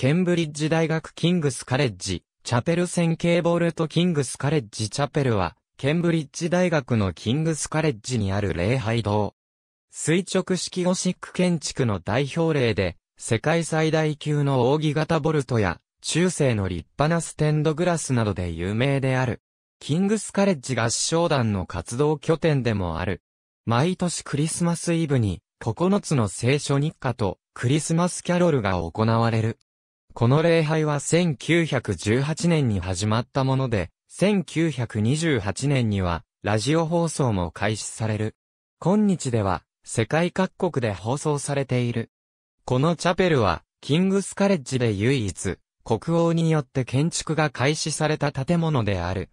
ケンブリッジ大学キングスカレッジ、チャペル線ケーボルトキングスカレッジチャペルは、ケンブリッジ大学のキングスカレッジにある礼拝堂。垂直式ゴシック建築の代表例で、世界最大級の扇形ボルトや、中世の立派なステンドグラスなどで有名である。キングスカレッジ合唱団の活動拠点でもある。毎年クリスマスイブに、9つの聖書日課とクリスマスキャロルが行われる。この礼拝は1918年に始まったもので、1928年にはラジオ放送も開始される。今日では世界各国で放送されている。このチャペルはキングスカレッジで唯一国王によって建築が開始された建物である。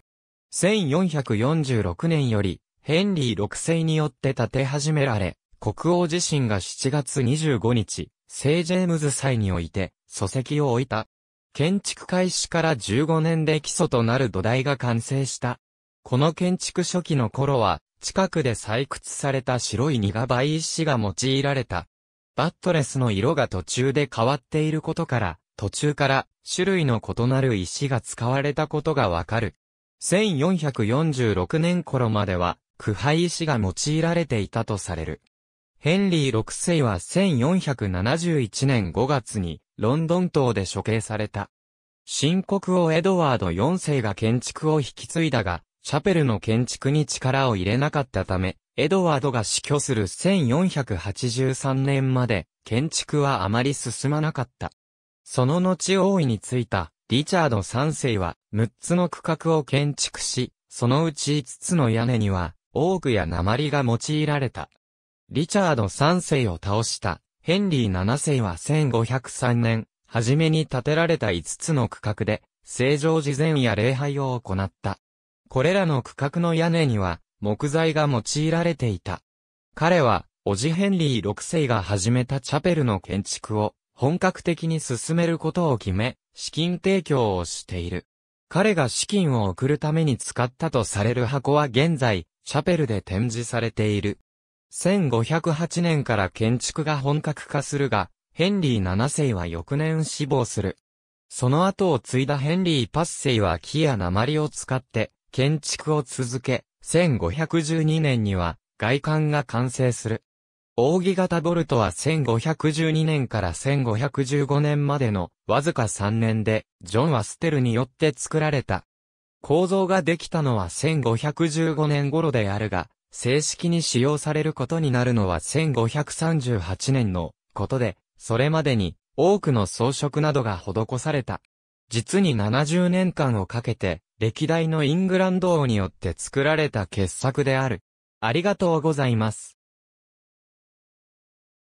1446年よりヘンリー6世によって建て始められ、国王自身が7月25日、聖ジェームズ祭において、礎石を置いた。建築開始から15年で基礎となる土台が完成した。この建築初期の頃は、近くで採掘された白い苦葉石が用いられた。バットレスの色が途中で変わっていることから、途中から種類の異なる石が使われたことがわかる。1446年頃までは、苦灰石が用いられていたとされる。ヘンリー6世は1471年5月にロンドン島で処刑された。新国王エドワード4世が建築を引き継いだが、チャペルの建築に力を入れなかったため、エドワードが死去する1483年まで建築はあまり進まなかった。その後王位についたリチャード3世は6つの区画を建築し、そのうち5つの屋根にはオークや鉛が用いられた。リチャード3世を倒したヘンリー7世は1503年、初めに建てられた5つの区画で、正常事前や礼拝を行った。これらの区画の屋根には、木材が用いられていた。彼は、オジヘンリー6世が始めたチャペルの建築を、本格的に進めることを決め、資金提供をしている。彼が資金を送るために使ったとされる箱は現在、チャペルで展示されている。1508年から建築が本格化するが、ヘンリー7世は翌年死亡する。その後を継いだヘンリー8世は木や鉛を使って建築を続け、1512年には外観が完成する。扇形ボルトは1512年から1515年までのわずか3年でジョン・ワステルによって作られた。構造ができたのは1515年頃であるが、正式に使用されることになるのは1538年のことで、それまでに多くの装飾などが施された。実に70年間をかけて、歴代のイングランド王によって作られた傑作である。ありがとうございます。